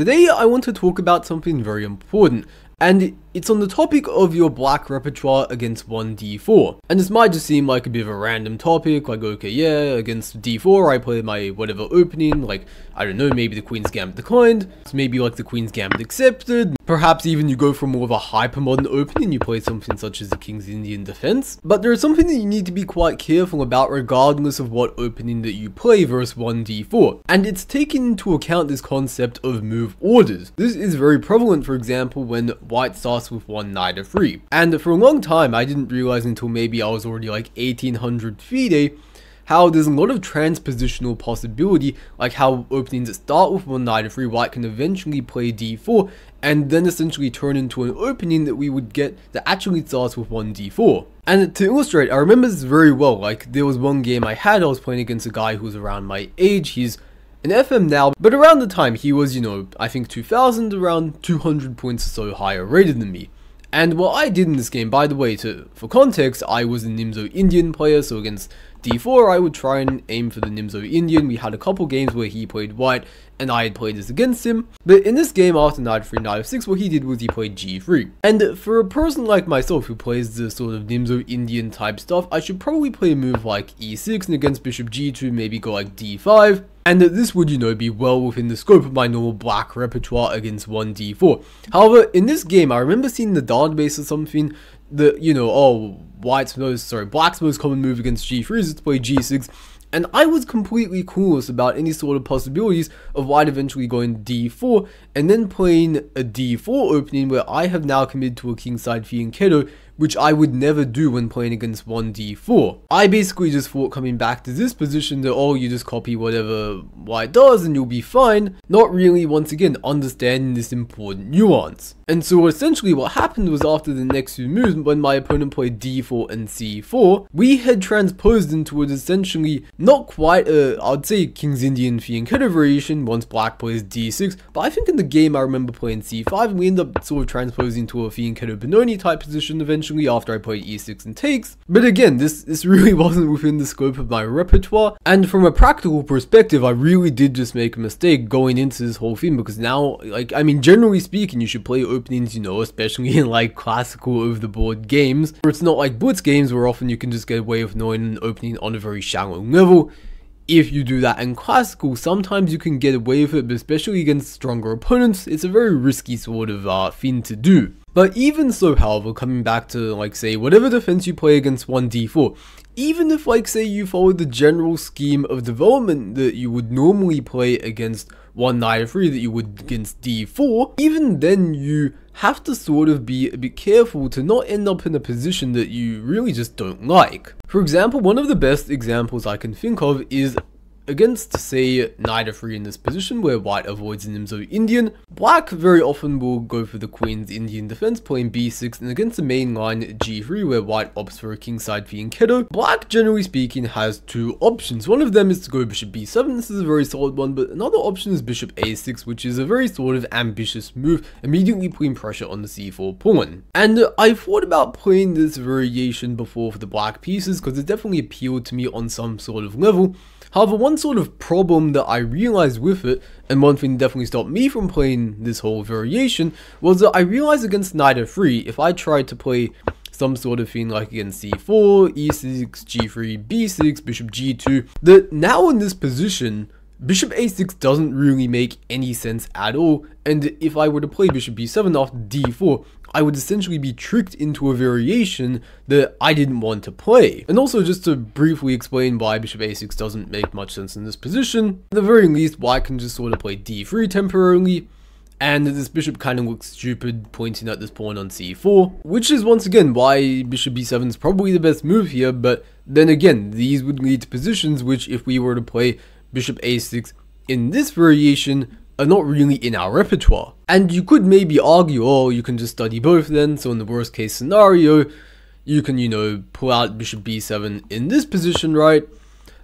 Today I want to talk about something very important, and it's on the topic of your black repertoire against 1d4. And this might just seem like a bit of a random topic, like okay yeah, against d4 I play my whatever opening, like I don't know, maybe the Queen's Gambit declined, so maybe like the Queen's Gambit accepted, perhaps even you go for more of a hypermodern opening, you play something such as the King's Indian Defense. But there is something that you need to be quite careful about regardless of what opening that you play versus 1d4, and it's taking into account this concept of move orders. This is very prevalent for example when white starts with one knight of three. And for a long time, I didn't realize until maybe I was already like 1800 FIDE eh, how there's a lot of transpositional possibility, like how openings that start with one knight of 3 white can eventually play d4, and then essentially turn into an opening that we would get that actually starts with one d4. And to illustrate, I remember this very well, like there was one game I had, I was playing against a guy who was around my age, he's an FM now, but around the time he was, you know, I think 2000, around 200 points or so higher rated than me. And what I did in this game, by the way, to for context, I was a Nimzo Indian player, so against d4 I would try and aim for the Nimzo Indian. We had a couple games where he played white and I had played this against him. But in this game after knight 3 knight f6 what he did was he played g3. And for a person like myself who plays the sort of Nimzo Indian type stuff, I should probably play a move like e6 and against bishop g2 maybe go like d5 and that this would, you know, be well within the scope of my normal black repertoire against 1d4. However, in this game, I remember seeing the database or something that, you know, oh, white's most, sorry, black's most common move against g3 is to play g6, and I was completely clueless about any sort of possibilities of white eventually going d4 and then playing a d4 opening where I have now committed to a kingside fianchetto which I would never do when playing against 1d4. I basically just thought coming back to this position that oh you just copy whatever white does and you'll be fine, not really once again understanding this important nuance. And so essentially what happened was after the next few moves when my opponent played d4 and c4, we had transposed into what essentially not quite a, I'd say King's Indian fianchetto variation once black plays d6, but I think in the game I remember playing c5 and we end up sort of transposing to a fianchetto Benoni type position eventually after I played e6 and takes. But again, this, this really wasn't within the scope of my repertoire. And from a practical perspective, I really did just make a mistake going into this whole thing because now, like, I mean, generally speaking, you should play openings, you know, especially in like classical over the board games, where it's not like blitz games where often you can just get away with knowing an opening on a very shallow level if you do that in classical, sometimes you can get away with it, but especially against stronger opponents, it's a very risky sort of uh, thing to do. But even so, however, coming back to like say whatever defense you play against 1d4, even if like say you follow the general scheme of development that you would normally play against 1 knight f3 that you would against d4, even then you have to sort of be a bit careful to not end up in a position that you really just don't like. For example, one of the best examples I can think of is Against, say, knight f3 in this position where white avoids an Nimzo Indian, black very often will go for the queen's Indian defense playing b6 and against the main line g3 where white opts for a kingside fianchetto, black generally speaking has two options. One of them is to go bishop b7, this is a very solid one, but another option is bishop a6 which is a very sort of ambitious move, immediately putting pressure on the c4 pawn. And I thought about playing this variation before for the black pieces because it definitely appealed to me on some sort of level, However, one sort of problem that I realized with it, and one thing that definitely stopped me from playing this whole variation, was that I realized against knight f3, if I tried to play some sort of thing like against c4, e6, g3, b6, bishop g2, that now in this position, Bishop a6 doesn't really make any sense at all, and if I were to play bishop b7 after d4, I would essentially be tricked into a variation that I didn't want to play. And also just to briefly explain why bishop a6 doesn't make much sense in this position, at the very least white can just sort of play d3 temporarily, and this bishop kind of looks stupid pointing at this pawn on c4, which is once again why bishop b7 is probably the best move here, but then again, these would lead to positions which if we were to play bishop a6 in this variation are not really in our repertoire. And you could maybe argue, oh, you can just study both then, so in the worst case scenario, you can, you know, pull out bishop b7 in this position, right?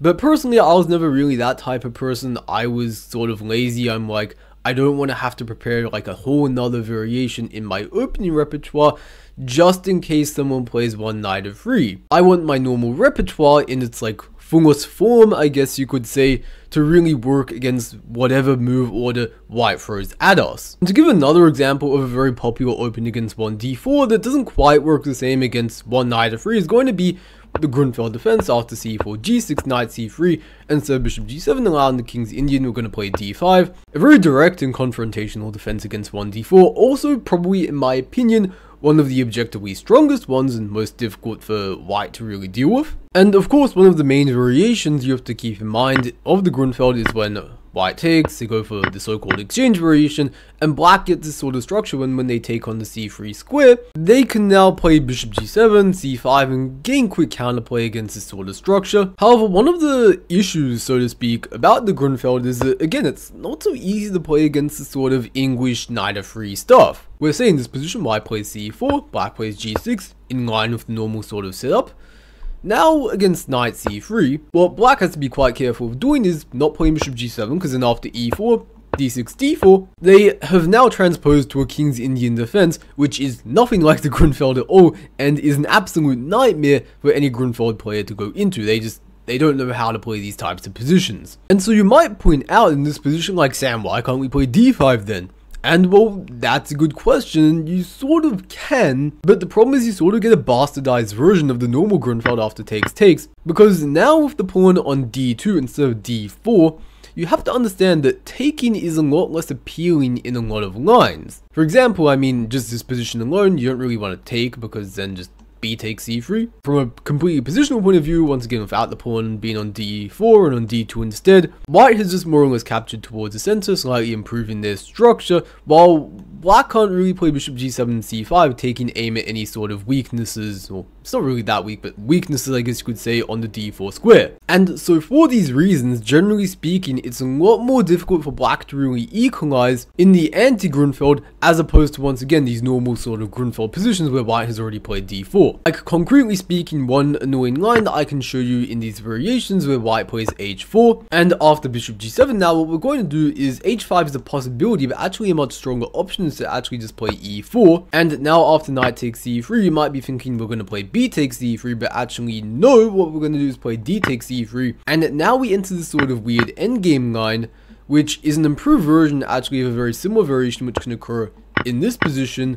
But personally, I was never really that type of person. I was sort of lazy. I'm like, I don't want to have to prepare like a whole nother variation in my opening repertoire just in case someone plays one knight of three. I want my normal repertoire in its like fullest form, I guess you could say, to really work against whatever move order white throws at us. And to give another example of a very popular opening against 1d4 that doesn't quite work the same against 1 knight f3 is going to be the Grunfeld defense after c4, g6, knight c3, and of bishop g7 allowing the king's Indian, we're going to play d5. A very direct and confrontational defense against 1d4, also probably in my opinion one of the objectively strongest ones and most difficult for white to really deal with. And of course, one of the main variations you have to keep in mind of the Grunfeld is when white takes, they go for the so-called exchange variation, and black gets this sort of structure when, when they take on the c3 square, they can now play bishop g7, c5, and gain quick counterplay against this sort of structure. However, one of the issues, so to speak, about the Grunfeld is that, again, it's not so easy to play against the sort of English knight f3 stuff. We're saying this position, white plays c4, black plays g6, in line with the normal sort of setup. Now against knight c3, what black has to be quite careful of doing is not playing bishop g7 because then after e4, d6, d4, they have now transposed to a King's Indian defense, which is nothing like the Grunfeld at all, and is an absolute nightmare for any Grunfeld player to go into. They just they don't know how to play these types of positions. And so you might point out in this position like, Sam, why can't we play d5 then? And well, that's a good question. You sort of can, but the problem is you sort of get a bastardized version of the normal Grunfeld after takes takes, because now with the pawn on d2 instead of d4, you have to understand that taking is a lot less appealing in a lot of lines. For example, I mean, just this position alone, you don't really want to take because then just b takes c3. From a completely positional point of view, once again without the pawn being on d4 and on d2 instead, white has just more or less captured towards the center, slightly improving their structure, while black can't really play bishop g7 c5, taking aim at any sort of weaknesses, or it's not really that weak, but weaknesses I guess you could say on the d4 square. And so for these reasons, generally speaking, it's a lot more difficult for black to really equalize in the anti-Grunfeld as opposed to once again these normal sort of Grunfeld positions where white has already played d4. Like concretely speaking, one annoying line that I can show you in these variations where white plays h4 and after bishop g7 now what we're going to do is h5 is a possibility but actually a much stronger option is to actually just play e4 and now after knight takes c3 you might be thinking we're going to play b takes c3 but actually no what we're going to do is play d takes e3 and now we enter this sort of weird endgame line which is an improved version actually of a very similar variation which can occur in this position.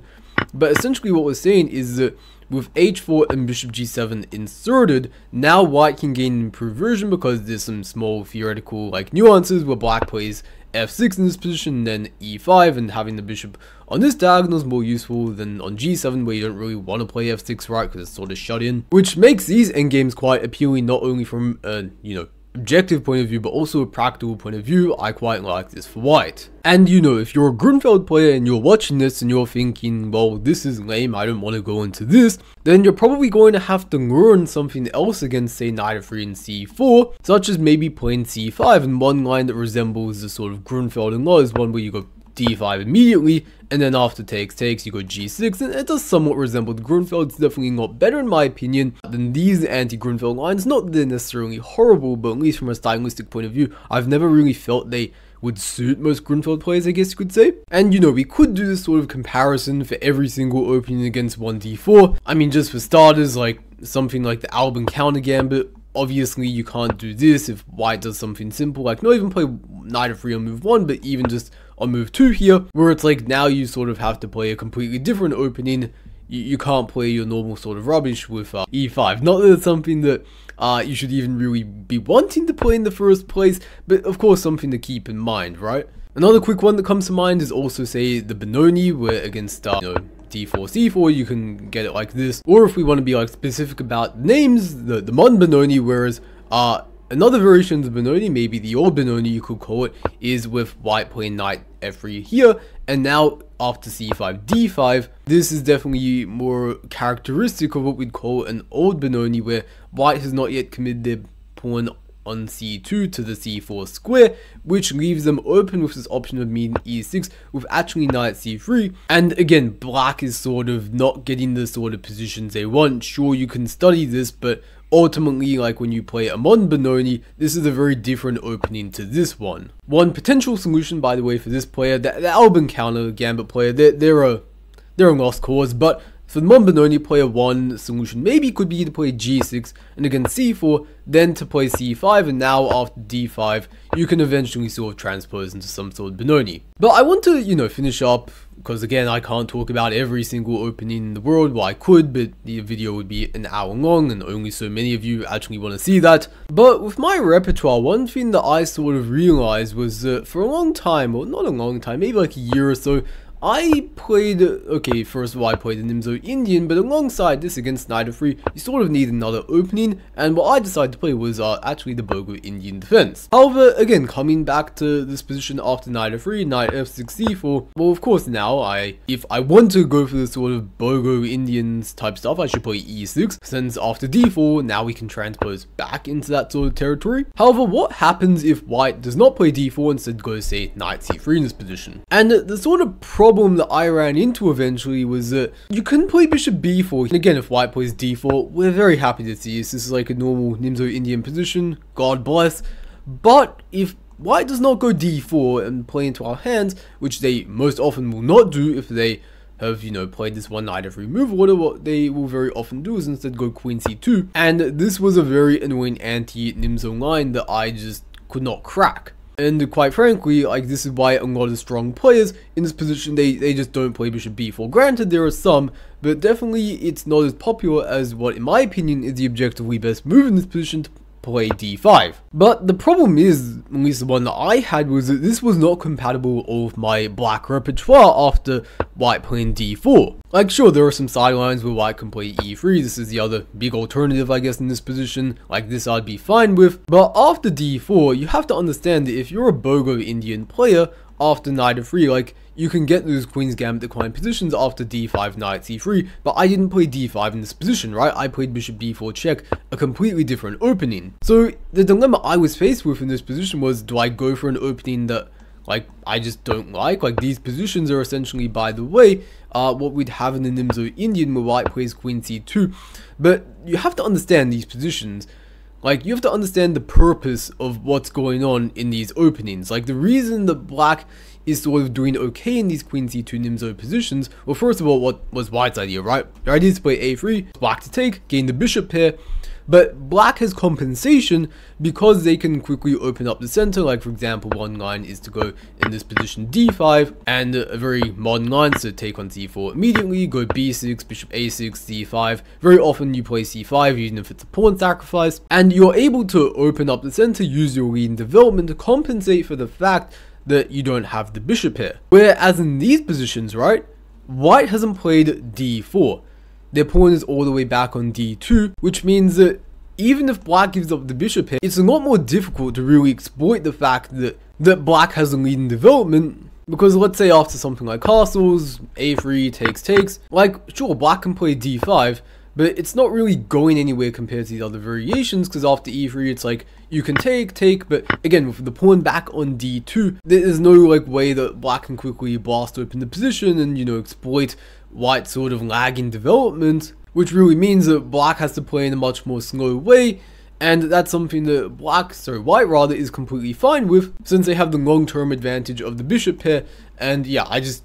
But essentially what we're saying is that with h4 and bishop g7 inserted, now white can gain an improved version because there's some small theoretical like nuances where black plays f6 in this position, then e5, and having the bishop on this diagonal is more useful than on g7 where you don't really want to play f6 right because it's sort of shut in, which makes these endgames quite appealing not only from, uh, you know, objective point of view, but also a practical point of view, I quite like this for white. And you know, if you're a Grunfeld player and you're watching this and you're thinking, well, this is lame, I don't want to go into this, then you're probably going to have to learn something else against, say, knight f3 and c4, such as maybe playing c5, and one line that resembles the sort of Grunfeld and law is one where you go d5 immediately, and then after takes takes, you go g6, and it does somewhat resemble the Grunfeld. It's definitely not better in my opinion than these anti-Grunfeld lines. Not that they're necessarily horrible, but at least from a stylistic point of view, I've never really felt they would suit most Grunfeld players, I guess you could say. And you know, we could do this sort of comparison for every single opening against 1d4. I mean, just for starters, like something like the Albin counter gambit, obviously you can't do this if white does something simple, like not even play knight of 3 on move 1, but even just on move 2 here, where it's like now you sort of have to play a completely different opening. You, you can't play your normal sort of rubbish with uh, e5. Not that it's something that uh, you should even really be wanting to play in the first place, but of course something to keep in mind, right? Another quick one that comes to mind is also say the Benoni, where against uh, you know, d4, c4, you can get it like this. Or if we want to be like specific about names, the, the Modern Benoni, whereas uh, Another variation of the Benoni, maybe the old Benoni you could call it, is with white playing knight f3 here, and now after c5, d5, this is definitely more characteristic of what we'd call an old Benoni, where white has not yet committed their pawn on c2 to the c4 square, which leaves them open with this option of meeting e6 with actually knight c3. And again, black is sort of not getting the sort of positions they want. Sure, you can study this, but ultimately, like when you play a Amon Benoni, this is a very different opening to this one. One potential solution, by the way, for this player, the, the Albin counter Gambit player, they're, they're a they're a lost cause, but For the non-Benoni player, one solution maybe could be to play g6 and again c4, then to play c5, and now after d5, you can eventually sort of transpose into some sort of Benoni. But I want to, you know, finish up because again I can't talk about every single opening in the world, well I could, but the video would be an hour long and only so many of you actually want to see that. But with my repertoire, one thing that I sort of realized was that for a long time, or not a long time, maybe like a year or so, I played, okay, first of all I played the Nimzo Indian, but alongside this against Knight of3, you sort of need another opening, and what I decided to play was uh, actually the Bogo Indian defense. However, again, coming back to this position after Knight of3, Knight f6, c4, well of course now, I, if I want to go for the sort of Bogo Indians type stuff, I should play e6, since after d4, now we can transpose back into that sort of territory. However, what happens if white does not play d4, instead goes say Knight c3 in this position? And the sort of problem problem that I ran into eventually was that you couldn't play bishop b4. And again, if white plays d4, we're very happy to see this. This is like a normal Nimzo Indian position, God bless. But if white does not go d4 and play into our hands, which they most often will not do if they have, you know, played this one knight of removal order, what they will very often do is instead go queen c2. And this was a very annoying anti-Nimzo line that I just could not crack. And quite frankly, like this is why a lot of strong players in this position, they, they just don't play bishop b4. Granted, there are some, but definitely it's not as popular as what, in my opinion, is the objectively best move in this position to play d5. But the problem is, at least the one that I had, was that this was not compatible with my black repertoire after white playing d4. Like sure, there are some sidelines where white can play e3, this is the other big alternative I guess in this position, like this I'd be fine with, but after d4, you have to understand that if you're a BOGO Indian player, after knight f3, like you can get those queen's gambit decline positions after d5, knight c3, but I didn't play d5 in this position, right? I played bishop b4 check, a completely different opening. So the dilemma I was faced with in this position was, do I go for an opening that like I just don't like. Like these positions are essentially, by the way, uh, what we'd have in the Nimzo Indian where white plays queen c2. But you have to understand these positions. Like you have to understand the purpose of what's going on in these openings. Like the reason that black is sort of doing okay in these queen c2 Nimzo positions. Well, first of all, what was white's idea, right? The idea is to play a3, black to take, gain the bishop pair, but black has compensation because they can quickly open up the center. Like for example, one line is to go in this position d5 and a very modern line is to take on c4 immediately, go b6, bishop a6, c5. Very often you play c5 even if it's a pawn sacrifice and you're able to open up the center, use your lead in development to compensate for the fact that you don't have the bishop here. Whereas in these positions, right, white hasn't played d4 their pawn is all the way back on d2, which means that even if black gives up the bishop here, it's a lot more difficult to really exploit the fact that, that black has a lead in development because let's say after something like castles, a3 takes takes, like sure black can play d5, but it's not really going anywhere compared to these other variations because after e3 it's like you can take, take, but again with the pawn back on d2, there is no like way that black can quickly blast open the position and you know exploit white sort of lagging development, which really means that black has to play in a much more slow way, and that's something that black, sorry, white rather, is completely fine with, since they have the long-term advantage of the bishop pair, and yeah, I just,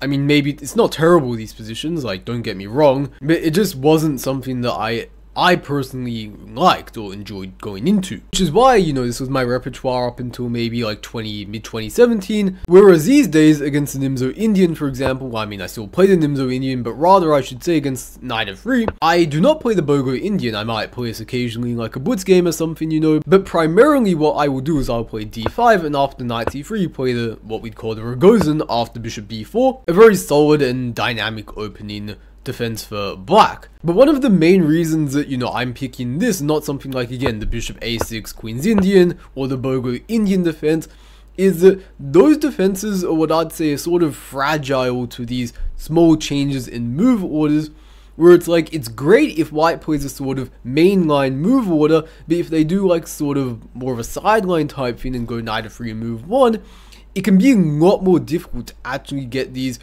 I mean, maybe it's not terrible, these positions, like, don't get me wrong, but it just wasn't something that I I personally liked or enjoyed going into. Which is why, you know, this was my repertoire up until maybe like 20, mid-2017. Whereas these days, against the Nimzo Indian, for example, well, I mean, I still play the Nimzo Indian, but rather I should say against Knight of 3, I do not play the Bogo Indian. I might play this occasionally like a Blitz game or something, you know, but primarily what I will do is I'll play d5 and after Knight c3, play the, what we'd call the Ragozin after Bishop b4. A very solid and dynamic opening defense for black. But one of the main reasons that, you know, I'm picking this, not something like, again, the bishop a6 queen's Indian or the Bogo Indian defense, is that those defenses are what I'd say are sort of fragile to these small changes in move orders, where it's like, it's great if white plays a sort of mainline move order, but if they do like sort of more of a sideline type thing and go knight of 3 and move 1, it can be a lot more difficult to actually get these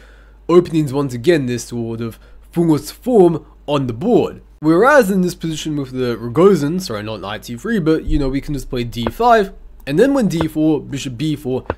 openings once again, this sort of fullest form on the board. Whereas in this position with the Ragozin, sorry not knight c3, but you know we can just play d5, and then when d4, bishop b4,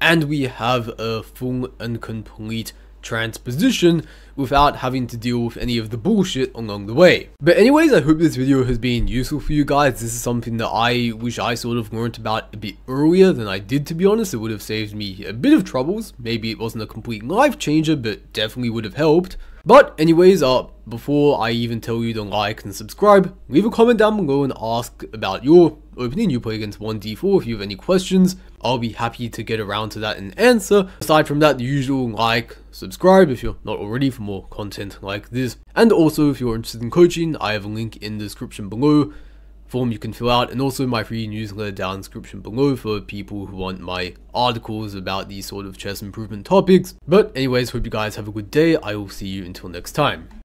and we have a full and complete transposition without having to deal with any of the bullshit along the way. But anyways, I hope this video has been useful for you guys. This is something that I wish I sort of learned about a bit earlier than I did to be honest. It would have saved me a bit of troubles. Maybe it wasn't a complete life changer, but definitely would have helped. But anyways, uh, before I even tell you to like and subscribe, leave a comment down below and ask about your opening you play against 1d4 if you have any questions. I'll be happy to get around to that and answer. Aside from that, the usual like, subscribe if you're not already for more content like this. And also if you're interested in coaching, I have a link in the description below form you can fill out and also my free newsletter down description below for people who want my articles about these sort of chess improvement topics. But anyways, hope you guys have a good day. I will see you until next time.